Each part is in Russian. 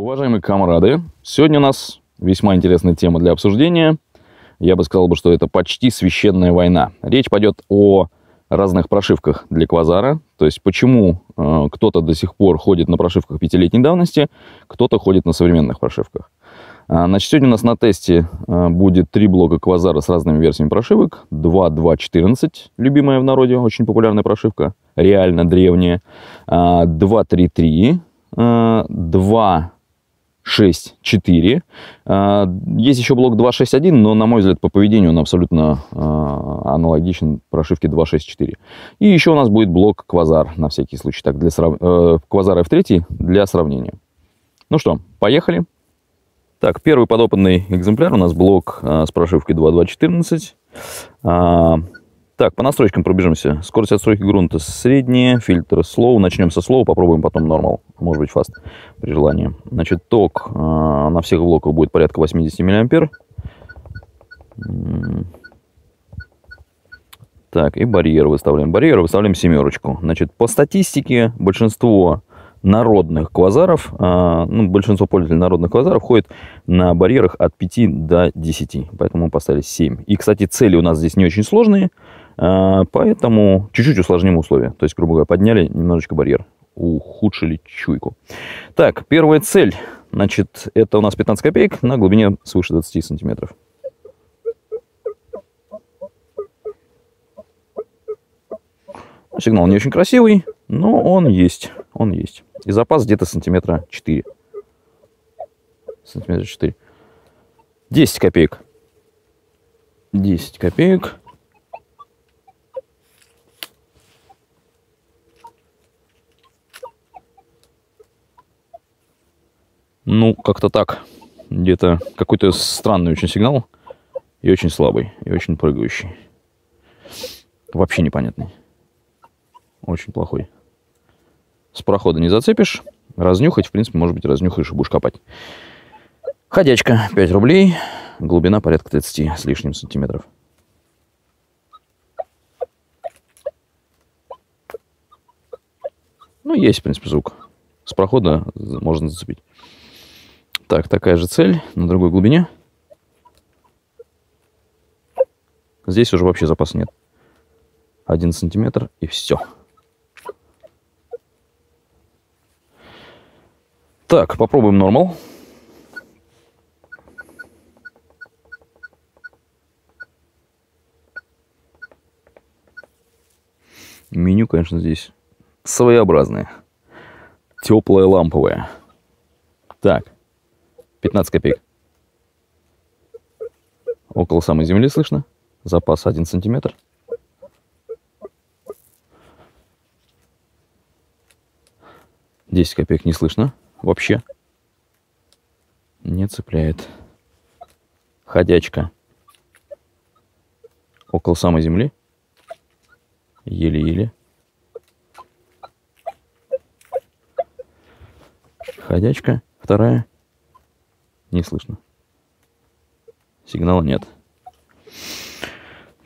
Уважаемые комрады, сегодня у нас весьма интересная тема для обсуждения. Я бы сказал, что это почти священная война. Речь пойдет о разных прошивках для квазара. То есть почему э, кто-то до сих пор ходит на прошивках пятилетней давности, кто-то ходит на современных прошивках. А, значит, сегодня у нас на тесте э, будет три блока квазара с разными версиями прошивок. 2.2.14, любимая в народе, очень популярная прошивка, реально древняя. 2.3.3, 2 6, 4. Есть еще блок 2.6.1, но, на мой взгляд, по поведению он абсолютно а, аналогичен прошивке 2.6.4. И еще у нас будет блок Квазар, на всякий случай, так, для срав... э, Квазар F3 для сравнения. Ну что, поехали. Так, первый подопытный экземпляр у нас блок а, с прошивкой 2.2.14. Так, по настройкам пробежимся. Скорость отстройки грунта средняя, фильтр slow. Начнем со slow, попробуем потом normal, может быть fast при желании. Значит, ток э, на всех блоках будет порядка 80 миллиампер. Так, и барьер выставляем. Барьер выставляем семерочку. Значит, по статистике большинство народных квазаров, э, ну, большинство пользователей народных квазаров ходит на барьерах от 5 до 10. Поэтому мы поставили 7. И, кстати, цели у нас здесь не очень сложные. А, поэтому чуть-чуть усложним условия. То есть, грубо говоря, подняли немножечко барьер, ухудшили чуйку. Так, первая цель. Значит, это у нас 15 копеек на глубине свыше 20 сантиметров. Сигнал не очень красивый, но он есть. Он есть. И запас где-то сантиметра 4. Сантиметра 4. 10 копеек. 10 копеек. Ну, как-то так. Где-то какой-то странный очень сигнал. И очень слабый, и очень прыгающий. Вообще непонятный. Очень плохой. С прохода не зацепишь. Разнюхать, в принципе, может быть, разнюхаешь и будешь копать. Ходячка, 5 рублей. Глубина порядка 30 с лишним сантиметров. Ну, есть, в принципе, звук. С прохода можно зацепить. Так, такая же цель на другой глубине. Здесь уже вообще запаса нет. Один сантиметр и все. Так, попробуем нормал. Меню, конечно, здесь своеобразное. Теплое ламповое. Так. 15 копеек. Около самой земли слышно. Запас 1 сантиметр. Десять копеек не слышно вообще. Не цепляет. Ходячка. Около самой земли. Еле-еле. Ходячка. Вторая. Не слышно. Сигнала нет.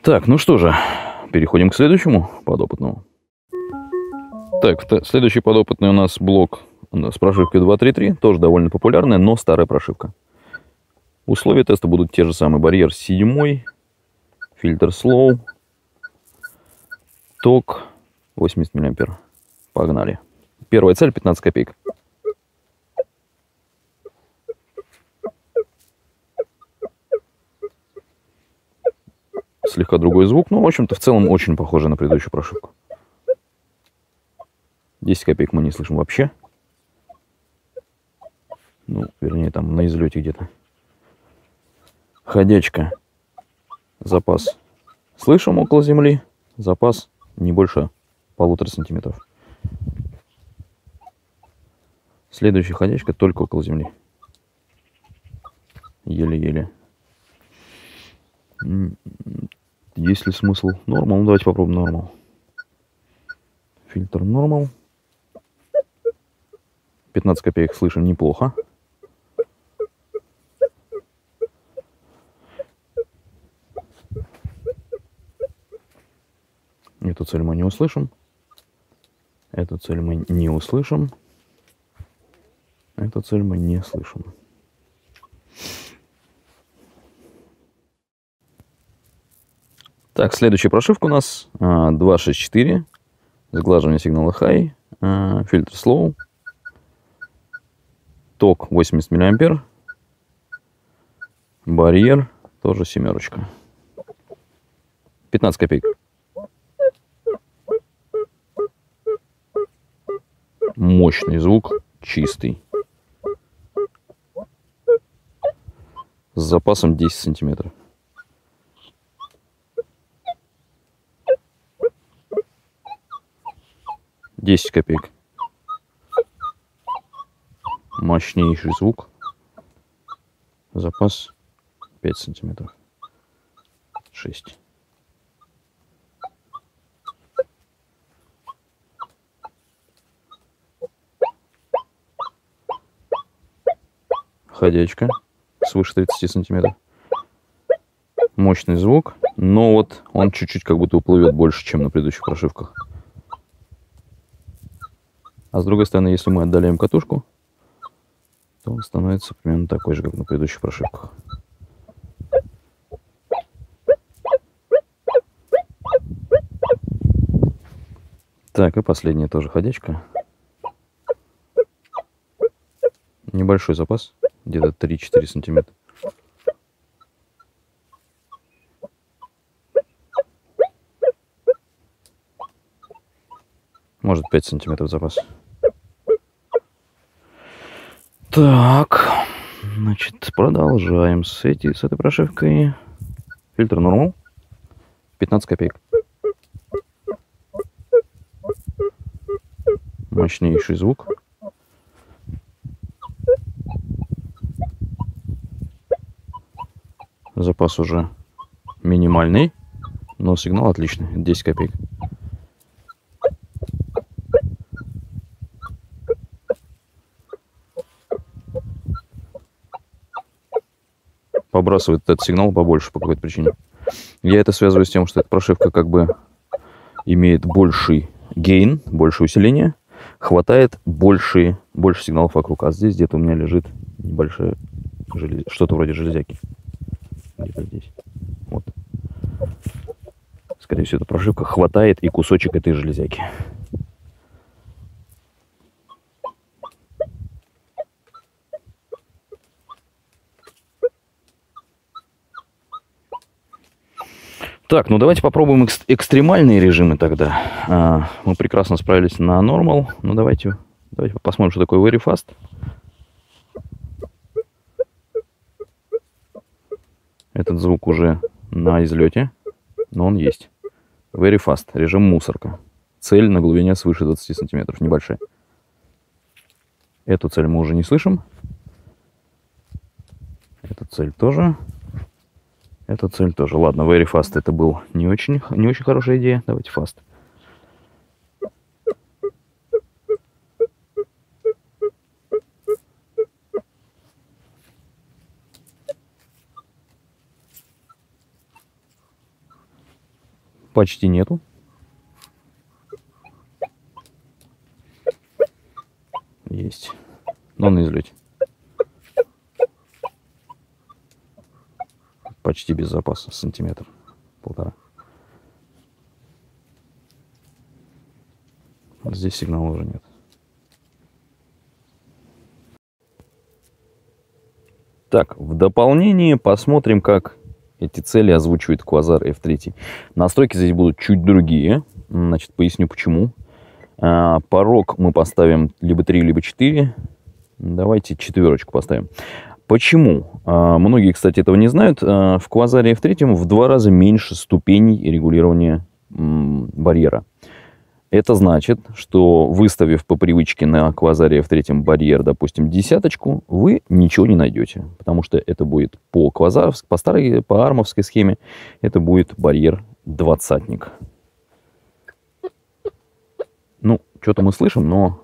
Так, ну что же, переходим к следующему подопытному. Так, следующий подопытный у нас блок с прошивкой 2.3.3, тоже довольно популярная, но старая прошивка. Условия теста будут те же самые. Барьер 7, фильтр slow, ток 80 мА. Погнали. Первая цель 15 копеек. Слегка другой звук, но, в общем-то, в целом очень похоже на предыдущую прошивку. 10 копеек мы не слышим вообще. Ну, вернее, там на излете где-то. Ходячка. Запас. Слышим около земли. Запас не больше полутора сантиметров. Следующая ходячка только около земли. Еле-еле. Есть ли смысл нормал? Ну, давайте попробуем нормал. Фильтр нормал. 15 копеек слышим неплохо. Эту цель мы не услышим. Эту цель мы не услышим. Эту цель мы не слышим. Так, следующая прошивка у нас 264. А, Сглаживание сигнала high. А, фильтр slow. Ток 80 миллиампер. Барьер тоже семерочка. 15 копеек. Мощный звук, чистый. С запасом 10 сантиметров. Десять копеек. Мощнейший звук. Запас 5 сантиметров. 6. Ходячка свыше 30 сантиметров. Мощный звук, но вот он чуть-чуть как будто уплывет больше, чем на предыдущих прошивках. А с другой стороны, если мы отдаляем катушку, то он становится примерно такой же, как на предыдущих прошивках. Так, и последняя тоже ходячка. Небольшой запас, где-то 3-4 сантиметра. Может 5 сантиметров запас. Так, значит, продолжаем с, эти, с этой прошивкой. Фильтр нормал. 15 копеек. мощнейший звук. Запас уже минимальный, но сигнал отличный, 10 копеек. Побрасывает этот сигнал побольше по какой-то причине. Я это связываю с тем, что эта прошивка как бы имеет больший гейн, большее усиление хватает больше, больше сигналов вокруг. А здесь где-то у меня лежит небольшое желез... что-то вроде железяки. Где-то здесь. Вот. Скорее всего, эта прошивка хватает и кусочек этой железяки. Так, ну давайте попробуем экс экстремальные режимы тогда. А, мы прекрасно справились на Normal. Ну давайте, давайте посмотрим, что такое Very Fast. Этот звук уже на излете, но он есть. Very Fast, режим мусорка. Цель на глубине свыше 20 сантиметров, небольшая. Эту цель мы уже не слышим. Эту цель тоже. Эту цель тоже. Ладно, very fast это был не очень, не очень хорошая идея. Давайте fast. Почти нету. Есть. Но на излете. Почти без запаса, сантиметр, полтора. Здесь сигнала уже нет. Так, в дополнение посмотрим, как эти цели озвучивает Quasar F3. Настройки здесь будут чуть другие. Значит, поясню почему. А, порог мы поставим либо 3, либо 4. Давайте четверочку поставим. Почему? А, многие, кстати, этого не знают. А, в Квазаре F3 в два раза меньше ступеней регулирования барьера. Это значит, что выставив по привычке на Квазаре F3 барьер, допустим, десяточку, вы ничего не найдете. Потому что это будет по квазаровской, по старой, по армовской схеме, это будет барьер двадцатник. Ну, что-то мы слышим, но,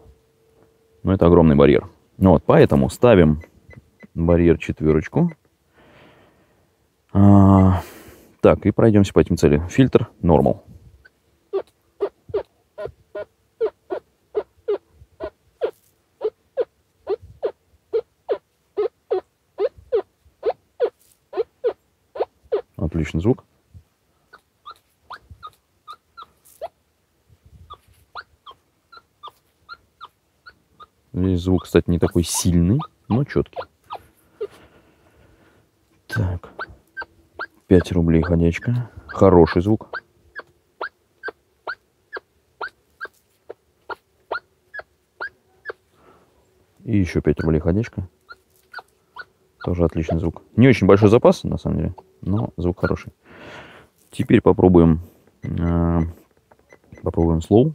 но это огромный барьер. Ну вот, поэтому ставим барьер четверочку. А, так, и пройдемся по этим целям. Фильтр нормал. Отличный звук. Здесь звук, кстати, не такой сильный, но четкий. Так. 5 рублей ходячка. Хороший звук. И еще 5 рублей ходячка. Тоже отличный звук. Не очень большой запас, на самом деле, но звук хороший. Теперь попробуем, э, попробуем слоу.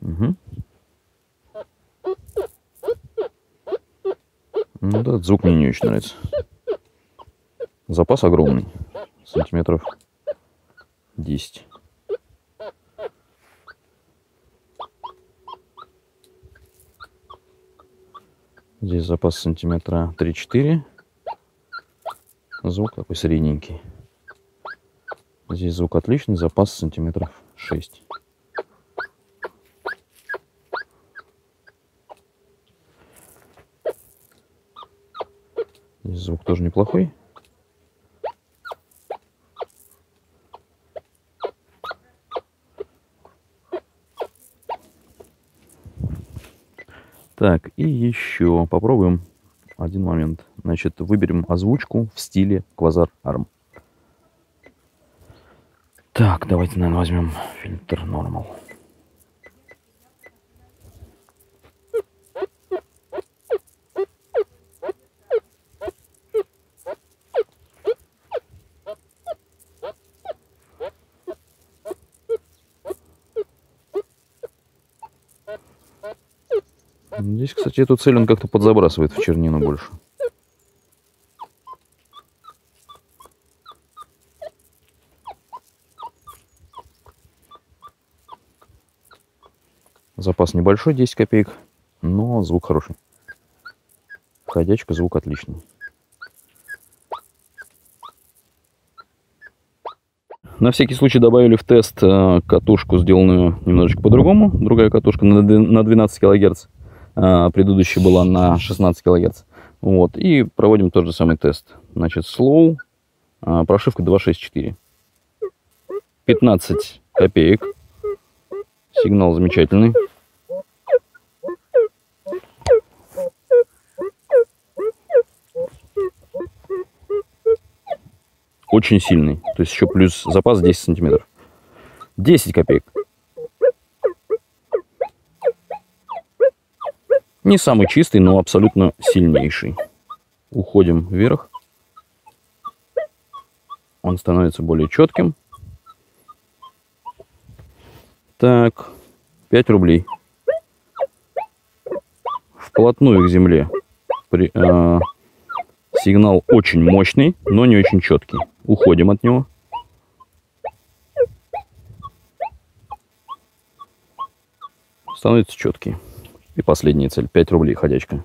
Угу. Ну да, звук мне не очень нравится. Запас огромный. Сантиметров 10. Здесь запас сантиметра 3-4. Звук такой средненький. Здесь звук отличный, запас сантиметров 6. Звук тоже неплохой. Так, и еще попробуем один момент. Значит, выберем озвучку в стиле Quasar Arm. Так, давайте, наверное, возьмем фильтр Normal. Здесь, кстати, эту цель он как-то подзабрасывает в чернину больше. Запас небольшой, 10 копеек, но звук хороший. Ходячка, звук отличный. На всякий случай добавили в тест э, катушку, сделанную немножечко по-другому. Другая катушка на 12 килогерц. А, предыдущая была на 16 кГц. Вот, и проводим тот же самый тест. Значит, slow, а, прошивка 264. 15 копеек. Сигнал замечательный. Очень сильный. То есть еще плюс запас 10 сантиметров. 10 копеек. Не самый чистый, но абсолютно сильнейший. Уходим вверх. Он становится более четким. Так, 5 рублей. Вплотную к земле. При, э, сигнал очень мощный, но не очень четкий. Уходим от него. Становится четкий. И последняя цель. 5 рублей ходячка.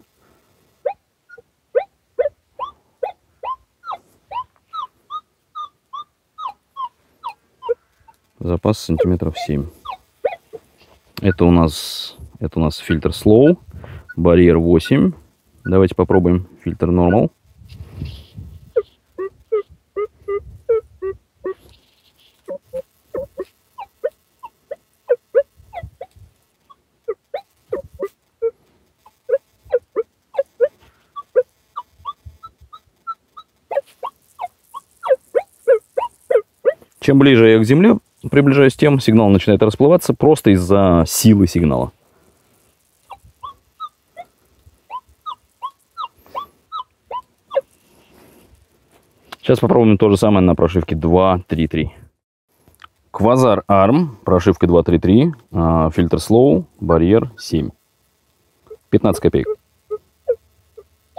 Запас сантиметров 7. Это у нас, это у нас фильтр Slow, барьер 8. Давайте попробуем фильтр Normal. Чем ближе я к Земле приближаюсь, тем сигнал начинает расплываться просто из-за силы сигнала. Сейчас попробуем то же самое на прошивке 2.3.3. Квазар ARM, прошивка 2.3.3, а, фильтр Slow, барьер 7. 15 копеек.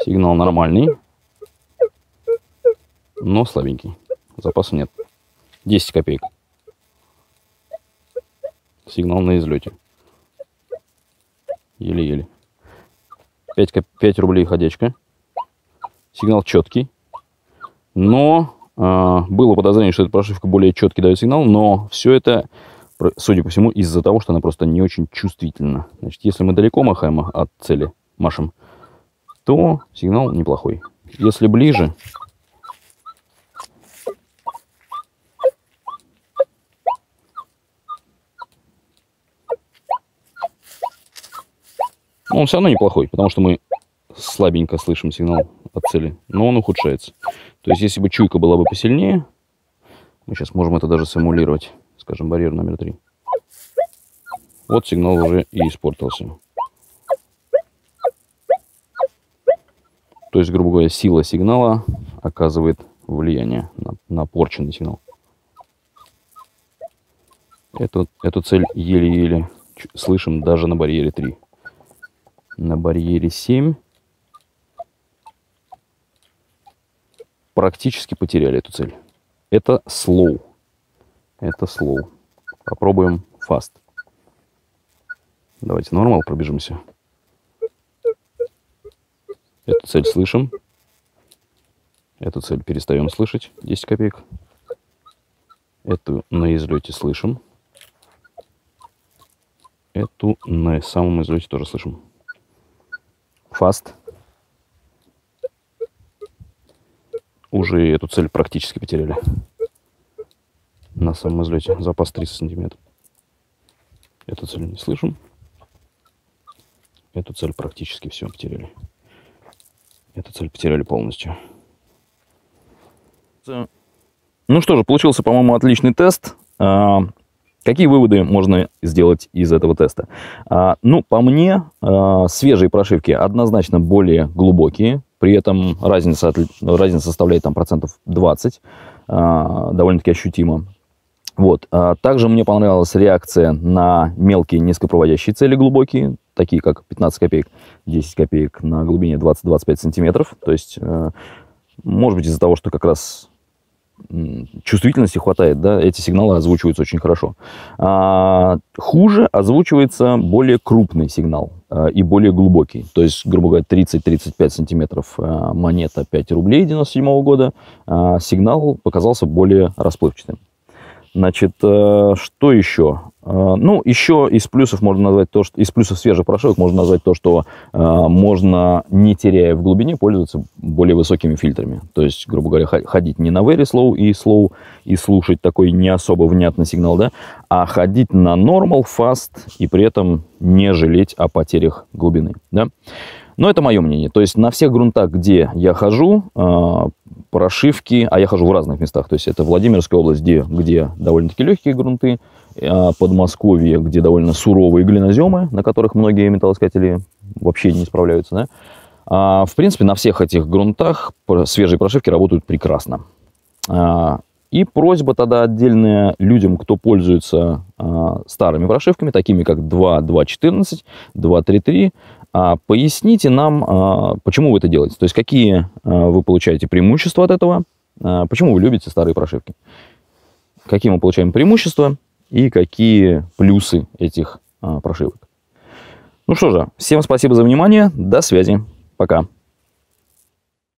Сигнал нормальный, но слабенький. Запаса нет. 10 копеек. Сигнал на излете. Еле-еле. 5, 5 рублей ходячка. Сигнал четкий. Но э, было подозрение, что эта прошивка более четкий дает сигнал, но все это, судя по всему, из-за того, что она просто не очень чувствительна. Значит, если мы далеко махаем от цели, машем, то сигнал неплохой. Если ближе, Он все равно неплохой, потому что мы слабенько слышим сигнал от цели, но он ухудшается. То есть, если бы чуйка была бы посильнее, мы сейчас можем это даже симулировать, скажем, барьер номер три. Вот сигнал уже и испортился. То есть, грубо говоря, сила сигнала оказывает влияние на, на порченный сигнал. Эту, эту цель еле-еле слышим даже на барьере 3. На барьере 7 практически потеряли эту цель. Это slow. Это slow. Попробуем fast. Давайте нормал пробежимся. Эту цель слышим. Эту цель перестаем слышать. 10 копеек. Эту на излете слышим. Эту на самом излете тоже слышим. Фаст. Уже эту цель практически потеряли. На самом излете. Запас 30 сантиметров. Эту цель не слышим. Эту цель практически все потеряли. Эту цель потеряли полностью. Ну что же, получился, по-моему, отличный тест. А, какие выводы можно сделать из этого теста? А, ну, по мне, а, свежие прошивки однозначно более глубокие. При этом разница, разница составляет там процентов 20. Довольно-таки ощутимо. Вот. Также мне понравилась реакция на мелкие низкопроводящие цели глубокие, такие как 15 копеек, 10 копеек на глубине 20-25 сантиметров. То есть, э, может быть, из-за того, что как раз чувствительности хватает, да, эти сигналы озвучиваются очень хорошо. А, хуже озвучивается более крупный сигнал а, и более глубокий. То есть, грубо говоря, 30-35 сантиметров а, монета 5 рублей 97 -го года, а, сигнал показался более расплывчатым. Значит, э, что еще? Э, ну, еще из плюсов можно назвать то, что из плюсов свежих прошивок можно назвать то, что э, можно, не теряя в глубине, пользоваться более высокими фильтрами. То есть, грубо говоря, ходить не на very slow и slow и слушать такой не особо внятный сигнал, да, а ходить на normal, fast и при этом не жалеть о потерях глубины, да. Но это мое мнение. То есть на всех грунтах, где я хожу, а, прошивки, а я хожу в разных местах, то есть это Владимирская область, где, где довольно-таки легкие грунты, а, Подмосковье, где довольно суровые глиноземы, на которых многие металлоискатели вообще не справляются. Да? А, в принципе, на всех этих грунтах свежие прошивки работают прекрасно. И просьба тогда отдельная людям, кто пользуется старыми прошивками, такими как 2.2.14, 2.3.3, а поясните нам, а, почему вы это делаете. То есть какие а, вы получаете преимущества от этого, а, почему вы любите старые прошивки. Какие мы получаем преимущества и какие плюсы этих прошивок. Ну что же, всем спасибо за внимание. До связи. Пока.